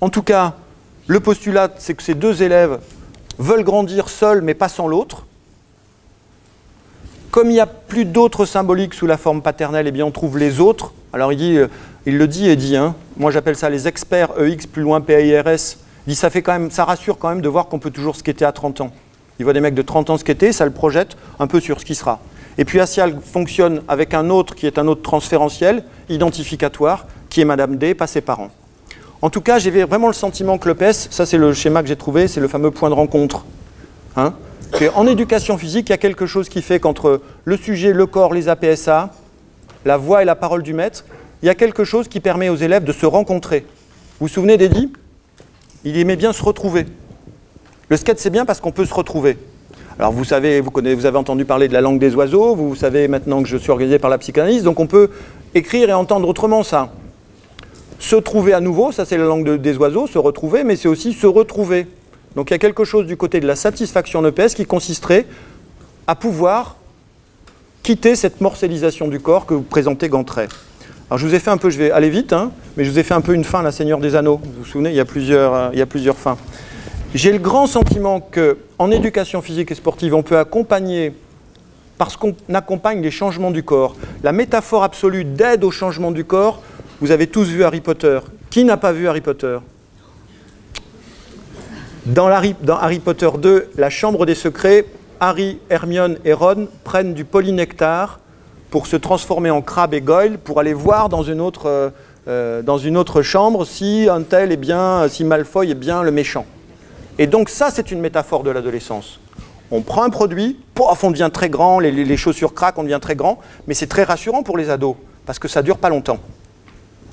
En tout cas, le postulat, c'est que ces deux élèves veulent grandir seuls, mais pas sans l'autre. Comme il n'y a plus d'autres symboliques sous la forme paternelle, eh bien on trouve les autres. Alors il, euh, le dit et dit, hein, moi j'appelle ça les experts EX plus loin PIRS. Il dit ça, fait quand même, ça rassure quand même de voir qu'on peut toujours skater à 30 ans. Il voit des mecs de 30 ans skater, ça le projette un peu sur ce qui sera. Et puis Asial fonctionne avec un autre qui est un autre transférentiel, identificatoire, qui est Madame D, pas ses parents. En tout cas, j'ai vraiment le sentiment que l'EPS, ça c'est le schéma que j'ai trouvé, c'est le fameux point de rencontre. Hein en éducation physique, il y a quelque chose qui fait qu'entre le sujet, le corps, les APSA, la voix et la parole du maître, il y a quelque chose qui permet aux élèves de se rencontrer. Vous vous souvenez d'Eddie? Il aimait bien se retrouver. Le skate, c'est bien parce qu'on peut se retrouver. Alors vous savez, vous avez entendu parler de la langue des oiseaux, vous savez maintenant que je suis organisé par la psychanalyse, donc on peut écrire et entendre autrement ça. Se trouver à nouveau, ça c'est la langue des oiseaux, se retrouver, mais c'est aussi se retrouver. Donc il y a quelque chose du côté de la satisfaction EPS qui consisterait à pouvoir quitter cette morcellisation du corps que vous présentez Gantray. Alors je vous ai fait un peu, je vais aller vite, hein, mais je vous ai fait un peu une fin, la Seigneur des Anneaux. Vous vous souvenez, il y a plusieurs, euh, il y a plusieurs fins. J'ai le grand sentiment qu'en éducation physique et sportive, on peut accompagner, parce qu'on accompagne les changements du corps, la métaphore absolue d'aide au changement du corps, vous avez tous vu Harry Potter. Qui n'a pas vu Harry Potter? Dans, Harry Potter 2, la chambre des secrets, Harry, Hermione et Ron prennent du polynectar pour se transformer en crabe et goyle pour aller voir dans une autre, euh, euh, dans une autre chambre si est bien, si Malfoy est bien le méchant. Et donc ça, c'est une métaphore de l'adolescence. On prend un produit, pof, on devient très grand, les, les chaussures craquent, on devient très grand, mais c'est très rassurant pour les ados, parce que ça dure pas longtemps.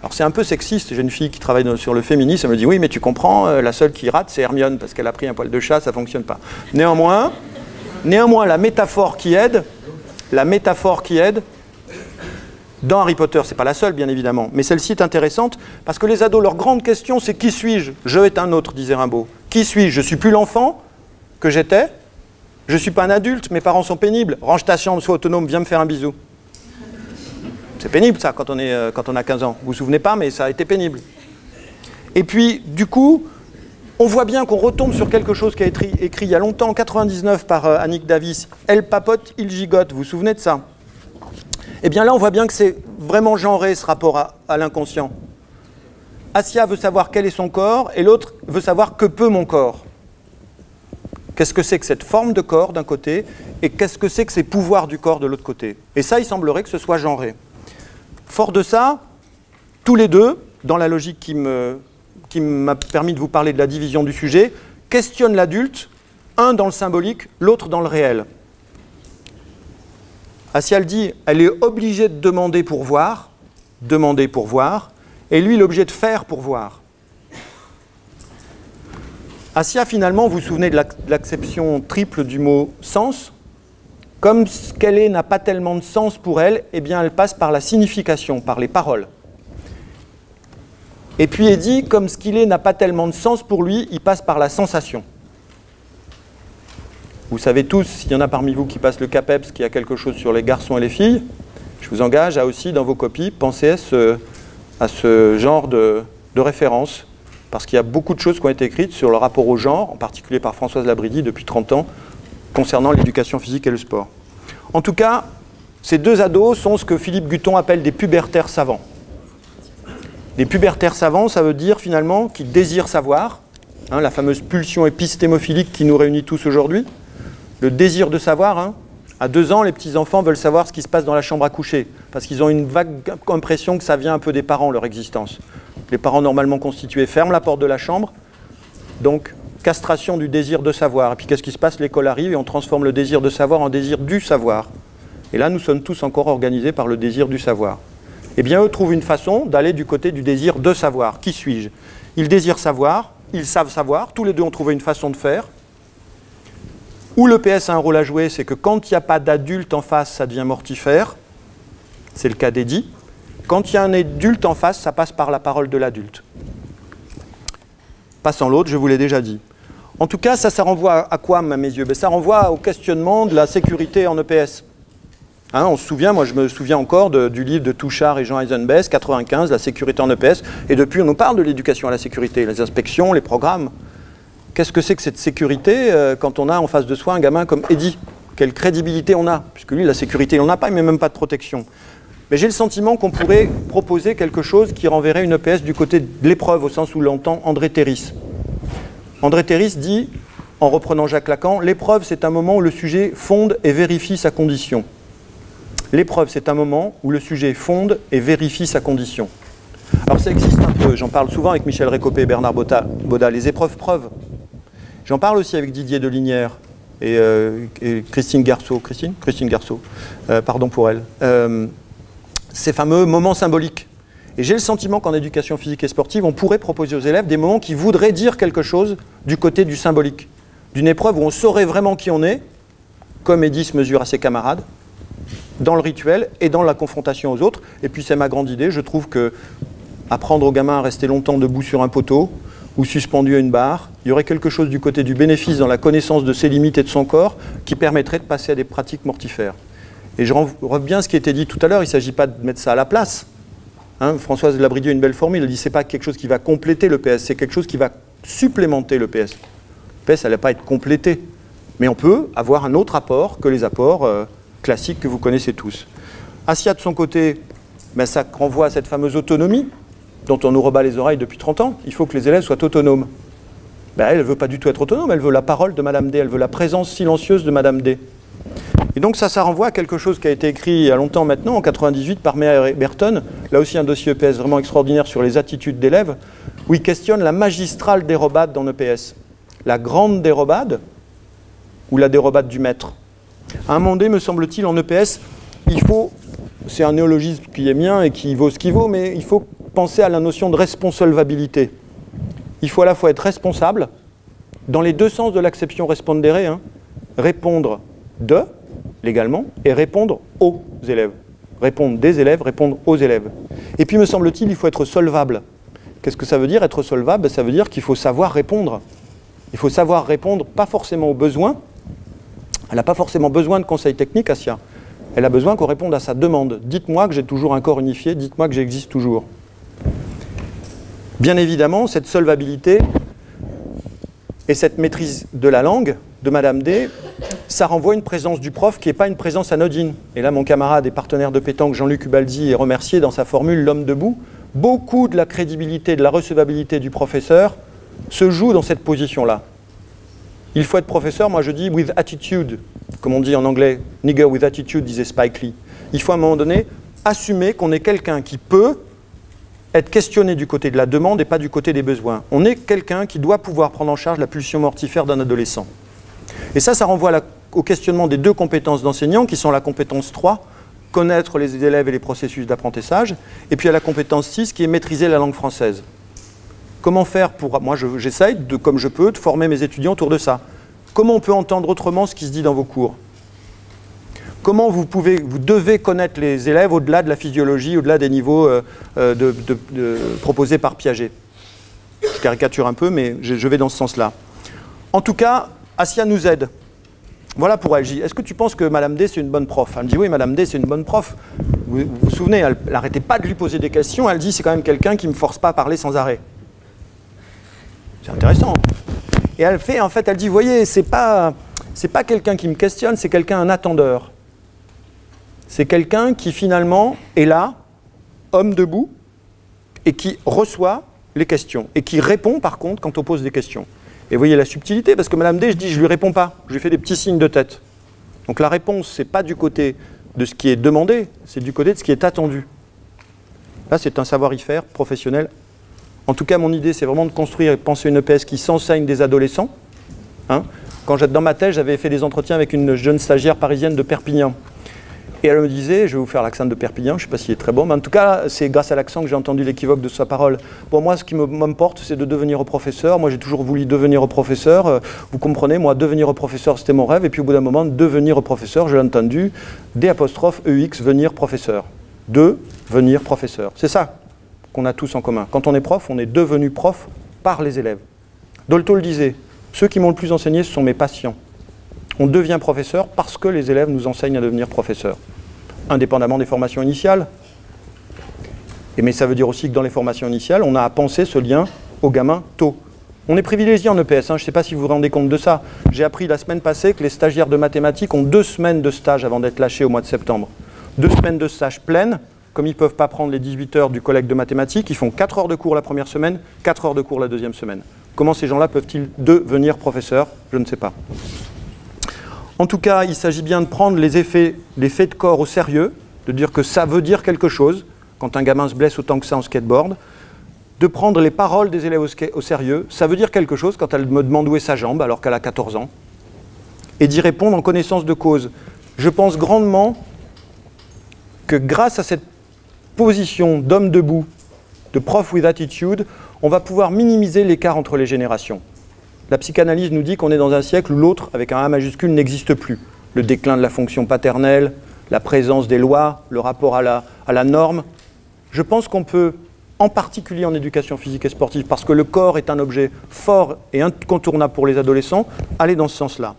Alors c'est un peu sexiste, j'ai une fille qui travaille sur le féminisme, elle me dit oui mais tu comprends, euh, la seule qui rate c'est Hermione parce qu'elle a pris un poil de chat, ça ne fonctionne pas. Néanmoins, néanmoins la métaphore qui aide, la métaphore qui aide, dans Harry Potter, c'est pas la seule bien évidemment, mais celle-ci est intéressante parce que les ados, leur grande question c'est qui suis-je? Je est un autre, disait Rimbaud. Qui suis-je? Je suis plus l'enfant que j'étais, je ne suis pas un adulte, mes parents sont pénibles, range ta chambre, sois autonome, viens me faire un bisou. C'est pénible ça quand on, est, euh, quand on a 15 ans. Vous vous souvenez pas, mais ça a été pénible. Et puis, du coup, on voit bien qu'on retombe sur quelque chose qui a été écrit il y a longtemps, en 99, par euh, Annick Davis. Elle papote, il gigote. Vous vous souvenez de ça? Eh bien là, on voit bien que c'est vraiment genré ce rapport à, à l'inconscient. Asia veut savoir quel est son corps et l'autre veut savoir que peut mon corps. Qu'est-ce que c'est que cette forme de corps d'un côté et qu'est-ce que c'est que ces pouvoirs du corps de l'autre côté? Et ça, il semblerait que ce soit genré. Fort de ça, tous les deux, dans la logique qui m'a permis de vous parler de la division du sujet, questionnent l'adulte, un dans le symbolique, l'autre dans le réel. Asial dit, elle est obligée de demander pour voir, demander pour voir, et lui, obligé de faire pour voir. Asia, finalement, vous vous souvenez de l'acception triple du mot sens? Comme ce qu'elle est n'a pas tellement de sens pour elle, eh bien elle passe par la signification, par les paroles. Et puis il dit, comme ce qu'il est n'a pas tellement de sens pour lui, il passe par la sensation. Vous savez tous, s'il y en a parmi vous qui passent le CAPEPS, qui a quelque chose sur les garçons et les filles, je vous engage à aussi, dans vos copies, penser à ce, genre de, de référence, parce qu'il y a beaucoup de choses qui ont été écrites sur le rapport au genre, en particulier par Françoise Labridi depuis 30 ans, concernant l'éducation physique et le sport. En tout cas, ces deux ados sont ce que Philippe Guton appelle des pubertaires savants. Des pubertaires savants, ça veut dire finalement qu'ils désirent savoir, hein, la fameuse pulsion épistémophilique qui nous réunit tous aujourd'hui, le désir de savoir. Hein. À deux ans, les petits-enfants veulent savoir ce qui se passe dans la chambre à coucher, parce qu'ils ont une vague impression que ça vient un peu des parents, leur existence. Les parents normalement constitués ferment la porte de la chambre, donc castration du désir de savoir. Et puis qu'est-ce qui se passe? L'école arrive et on transforme le désir de savoir en désir du savoir. Et là, nous sommes tous encore organisés par le désir du savoir. Eh bien, eux trouvent une façon d'aller du côté du désir de savoir. Qui suis-je? Ils désirent savoir, ils savent savoir, tous les deux ont trouvé une façon de faire. Où le PS a un rôle à jouer, c'est que quand il n'y a pas d'adulte en face, ça devient mortifère. C'est le cas d'Eddie. Quand il y a un adulte en face, ça passe par la parole de l'adulte pas sans l'autre, je vous l'ai déjà dit. En tout cas, ça, ça renvoie à quoi, à mes yeux? Ben, Ça renvoie au questionnement de la sécurité en EPS. Hein, on se souvient, moi je me souviens encore du livre de Touchard et Jean Eisenbest, 95, La sécurité en EPS, et depuis on nous parle de l'éducation à la sécurité, les inspections, les programmes. Qu'est-ce que c'est que cette sécurité euh, quand on a en face de soi un gamin comme Eddie Quelle crédibilité on a? Puisque lui, la sécurité, il n'en a pas, il met même pas de protection. Mais j'ai le sentiment qu'on pourrait proposer quelque chose qui renverrait une EPS du côté de l'épreuve, au sens où l'entend André Terris. André Terris dit, en reprenant Jacques Lacan, l'épreuve, c'est un moment où le sujet fonde et vérifie sa condition. L'épreuve, c'est un moment où le sujet fonde et vérifie sa condition. Alors ça existe un peu, j'en parle souvent avec Michel Récopé et Bernard Boda, les épreuves-preuves. J'en parle aussi avec Didier Delinière et, euh, Christine Garceau. Christine? Christine Garceau, euh, pardon pour elle. Euh, ces fameux moments symboliques. Et j'ai le sentiment qu'en éducation physique et sportive, on pourrait proposer aux élèves des moments qui voudraient dire quelque chose du côté du symbolique. D'une épreuve où on saurait vraiment qui on est, comme se mesure à ses camarades, dans le rituel et dans la confrontation aux autres. Et puis c'est ma grande idée, je trouve que apprendre aux gamins à rester longtemps debout sur un poteau ou suspendu à une barre, il y aurait quelque chose du côté du bénéfice dans la connaissance de ses limites et de son corps qui permettrait de passer à des pratiques mortifères. Et je reviens bien ce qui a été dit tout à l'heure, il ne s'agit pas de mettre ça à la place. Hein, Françoise Labridieu a une belle formule, elle dit c'est pas quelque chose qui va compléter le PS, c'est quelque chose qui va supplémenter le PS. Le PS, elle va pas être complété. Mais on peut avoir un autre apport que les apports euh, classique que vous connaissez tous. Asia, de son côté, ben, ça renvoie à cette fameuse autonomie dont on nous rebat les oreilles depuis 30 ans. Il faut que les élèves soient autonomes. Ben, elle ne veut pas du tout être autonome, elle veut la parole de Madame D, elle veut la présence silencieuse de Madame D. Et donc ça, ça renvoie à quelque chose qui a été écrit il y a longtemps maintenant, en 98, par Meyer Berton, là aussi un dossier EPS vraiment extraordinaire sur les attitudes d'élèves, où il questionne la magistrale dérobade dans EPS. La grande dérobade ou la dérobade du maître à un moment donné, me semble-t-il, en EPS, il faut, c'est un néologisme qui est mien et qui vaut ce qu'il vaut, mais il faut penser à la notion de responsabilité. Il faut à la fois être responsable, dans les deux sens de l'acception respondere, hein, répondre de, légalement, et répondre aux élèves. Répondre des élèves, répondre aux élèves. Et puis, me semble-t-il, il faut être solvable. Qu'est-ce que ça veut dire être solvable? Ça veut dire qu'il faut savoir répondre. Il faut savoir répondre, pas forcément aux besoins, elle n'a pas forcément besoin de conseils techniques, Asia. Elle a besoin qu'on réponde à sa demande. Dites-moi que j'ai toujours un corps unifié, dites-moi que j'existe toujours. Bien évidemment, cette solvabilité et cette maîtrise de la langue de Madame D, ça renvoie une présence du prof qui n'est pas une présence anodine. Et là, mon camarade et partenaire de pétanque Jean-Luc Ubaldi est remercié dans sa formule L'homme debout. Beaucoup de la crédibilité, de la recevabilité du professeur se joue dans cette position-là. Il faut être professeur, moi je dis with attitude, comme on dit en anglais, nigger with attitude, disait Spike Lee. Il faut à un moment donné assumer qu'on est quelqu'un qui peut être questionné du côté de la demande et pas du côté des besoins. On est quelqu'un qui doit pouvoir prendre en charge la pulsion mortifère d'un adolescent. Et ça, ça renvoie au questionnement des deux compétences d'enseignant, qui sont la compétence 3, connaître les élèves et les processus d'apprentissage, et puis à la compétence 6, qui est maîtriser la langue française. Comment faire pour... Moi, j'essaye, comme je peux, de former mes étudiants autour de ça. Comment on peut entendre autrement ce qui se dit dans vos cours? Comment vous, pouvez, vous devez connaître les élèves au-delà de la physiologie, au-delà des niveaux euh, euh, proposés par Piaget? Je caricature un peu, mais je, vais dans ce sens-là. En tout cas, Asia nous aide. Voilà pour elle. Est-ce que tu penses que Madame D, c'est une bonne prof? Elle me dit oui, Madame D, c'est une bonne prof. Vous vous, souvenez, elle n'arrêtait pas de lui poser des questions. Elle dit c'est quand même quelqu'un qui ne me force pas à parler sans arrêt. C'est intéressant. Et elle fait, en fait, elle dit, voyez, c'est pas, c'est pas quelqu'un qui me questionne, c'est quelqu'un un attendeur. C'est quelqu'un qui finalement est là, homme debout, et qui reçoit les questions et qui répond par contre quand on pose des questions. Et vous voyez la subtilité, parce que Madame D, je dis, je lui réponds pas, je lui fais des petits signes de tête. Donc la réponse, c'est pas du côté de ce qui est demandé, c'est du côté de ce qui est attendu. Là, c'est un savoir-y-faire professionnel en tout cas, mon idée, c'est vraiment de construire et penser une EPS qui s'enseigne des adolescents. Hein. Quand j'étais dans ma thèse, j'avais fait des entretiens avec une jeune stagiaire parisienne de Perpignan. Et elle me disait, je vais vous faire l'accent de Perpignan, je ne sais pas s'il est très bon, mais en tout cas, c'est grâce à l'accent que j'ai entendu l'équivoque de sa parole. Pour moi, ce qui m'importe, c'est de devenir professeur. Moi, j'ai toujours voulu devenir professeur. Euh, vous comprenez, moi, devenir professeur, c'était mon rêve. Et puis, au bout d'un moment, devenir professeur, je l'ai entendu, D apostrophe EX, venir professeur. Devenir professeur. C'est ça qu'on a tous en commun. Quand on est prof, on est devenu prof par les élèves. Dolto le disait, ceux qui m'ont le plus enseigné, ce sont mes patients. On devient professeur parce que les élèves nous enseignent à devenir professeur. indépendamment des formations initiales. Et mais ça veut dire aussi que dans les formations initiales, on a à penser ce lien au gamin tôt. On est privilégié en EPS, hein, je ne sais pas si vous vous rendez compte de ça. J'ai appris la semaine passée que les stagiaires de mathématiques ont deux semaines de stage avant d'être lâchés au mois de septembre. Deux semaines de stage pleines, comme ils ne peuvent pas prendre les 18 heures du collègue de mathématiques, ils font 4 heures de cours la première semaine, 4 heures de cours la deuxième semaine. Comment ces gens-là peuvent-ils devenir professeurs? Je ne sais pas. En tout cas, il s'agit bien de prendre les effets, faits de corps au sérieux, de dire que ça veut dire quelque chose quand un gamin se blesse autant que ça en skateboard, de prendre les paroles des élèves au, sérieux, ça veut dire quelque chose quand elle me demande où est sa jambe alors qu'elle a 14 ans, et d'y répondre en connaissance de cause. Je pense grandement que grâce à cette position d'homme debout, de prof with attitude, on va pouvoir minimiser l'écart entre les générations. La psychanalyse nous dit qu'on est dans un siècle où l'autre, avec un A majuscule, n'existe plus. Le déclin de la fonction paternelle, la présence des lois, le rapport à la, norme. Je pense qu'on peut, en particulier en éducation physique et sportive, parce que le corps est un objet fort et incontournable pour les adolescents, aller dans ce sens-là.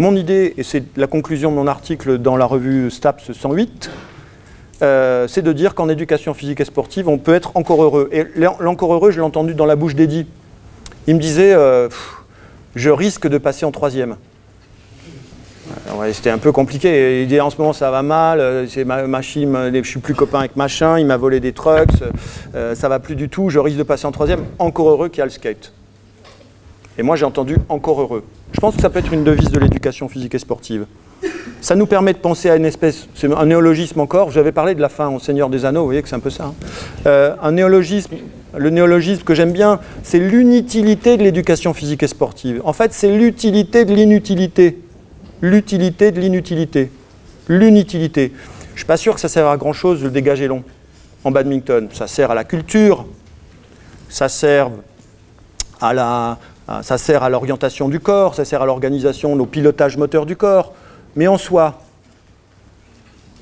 Mon idée, et c'est la conclusion de mon article dans la revue STAPS 108, euh, c'est de dire qu'en éducation physique et sportive, on peut être encore heureux. Et l'encore heureux, je l'ai entendu dans la bouche d'Eddie il me disait, euh, je risque de passer en troisième. C'était un peu compliqué. Il dit en ce moment ça va mal, euh, c'est ma, je suis plus copain avec machin, il m'a volé des trucks, euh, ça va plus du tout, je risque de passer en troisième. Encore heureux qu'il y a le skate. Et moi j'ai entendu encore heureux. Je pense que ça peut être une devise de l'éducation physique et sportive. Ça nous permet de penser à une espèce, c'est un néologisme encore, j'avais parlé de la fin au Seigneur des Anneaux, vous voyez que c'est un peu ça. Hein. un néologisme le néologisme que j'aime bien, c'est l'inutilité de l'éducation physique et sportive. En fait, c'est l'utilité de l'inutilité. L'utilité de l'inutilité. L'inutilité. Je ne suis pas sûr que ça sert à grand-chose le dégager long en badminton. Ça sert à la culture, ça sert à ça sert à l'orientation du corps, ça sert à l'organisation, au pilotage moteur du corps. Mais en soi,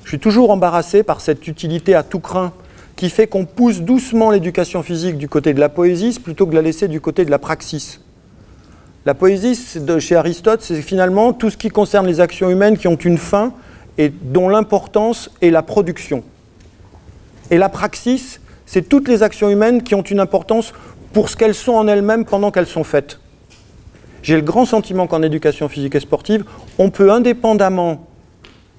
je suis toujours embarrassé par cette utilité à tout craint qui fait qu'on pousse doucement l'éducation physique du côté de la poésie plutôt que de la laisser du côté de la praxis. La poésie, chez Aristote, c'est finalement tout ce qui concerne les actions humaines qui ont une fin et dont l'importance est la production. Et la praxis, c'est toutes les actions humaines qui ont une importance pour ce qu'elles sont en elles-mêmes pendant qu'elles sont faites. J'ai le grand sentiment qu'en éducation physique et sportive, on peut indépendamment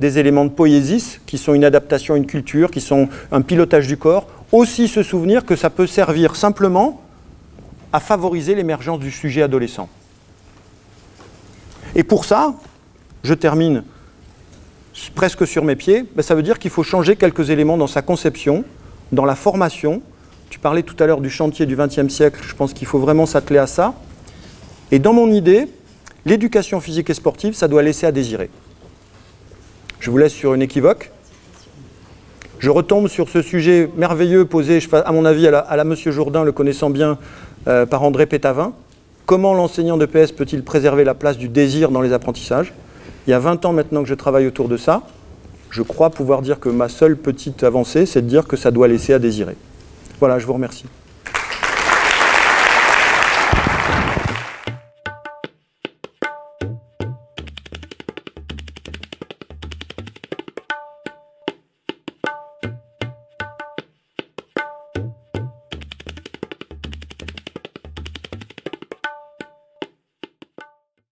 des éléments de poésie, qui sont une adaptation à une culture, qui sont un pilotage du corps, aussi se souvenir que ça peut servir simplement à favoriser l'émergence du sujet adolescent. Et pour ça, je termine presque sur mes pieds, ben, ça veut dire qu'il faut changer quelques éléments dans sa conception, dans la formation. Tu parlais tout à l'heure du chantier du XXe siècle, je pense qu'il faut vraiment s'atteler à ça. Et dans mon idée, l'éducation physique et sportive, ça doit laisser à désirer. Je vous laisse sur une équivoque. Je retombe sur ce sujet merveilleux posé, à mon avis, à la, Monsieur Jourdain, le connaissant bien, euh, par André Pétavin. Comment l'enseignant de PS peut-il préserver la place du désir dans les apprentissages? Il y a 20 ans maintenant que je travaille autour de ça. Je crois pouvoir dire que ma seule petite avancée, c'est de dire que ça doit laisser à désirer. Voilà, je vous remercie.